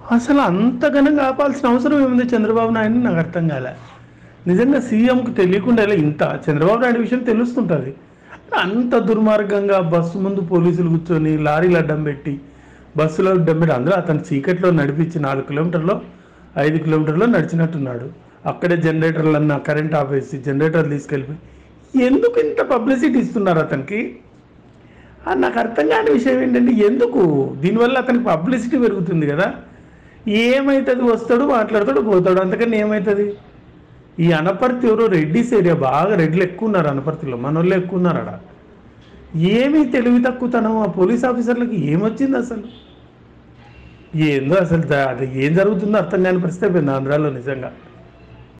అసలు అంత ఘనంగా ఆపాల్సిన అవసరం ఏముంది చంద్రబాబు నాయుడు నాకు అర్థం కాలే. నిజంగా సీఎంకు తెలియకుండా ఇలా ఇంత చంద్రబాబు నాయుడు విషయం తెలుస్తుంటుంది. అంత దుర్మార్గంగా బస్సు ముందు పోలీసులు కూర్చొని లారీలు అడ్డం పెట్టి బస్సులో అడ్డం పెట్టి అందరూ అతను చీకట్లో నడిపించి నాలుగు కిలోమీటర్లో ఐదు కిలోమీటర్లో నడిచినట్టున్నాడు. అక్కడే జనరేటర్లన్న కరెంట్ ఆపేసి జనరేటర్ తీసుకెళ్ళిపోయి ఎందుకు ఇంత పబ్లిసిటీ ఇస్తున్నారు అతనికి? నాకు అర్థం కాని విషయం ఏంటంటే ఎందుకు? దీనివల్ల అతనికి పబ్లిసిటీ పెరుగుతుంది కదా. ఏమవుతుంది వస్తాడు మాట్లాడతాడు పోతాడు. అంతకని ఏమవుతుంది ఈ అనపర్తి ఎవరో రెడ్డిస్ ఏరియా బాగా రెడ్లు ఎక్కువ ఉన్నారు అనపర్తిలో. మన వాళ్ళు ఎక్కువ ఉన్నారు అక్కడ ఏమీ తెలివి తక్కువతనం ఆ పోలీస్ ఆఫీసర్లకి ఏమొచ్చింది అసలు? ఏందో అసలు అది ఏం జరుగుతుందో అర్థం కాని పరిస్థితి అయిపోయింది ఆంధ్రాలో నిజంగా.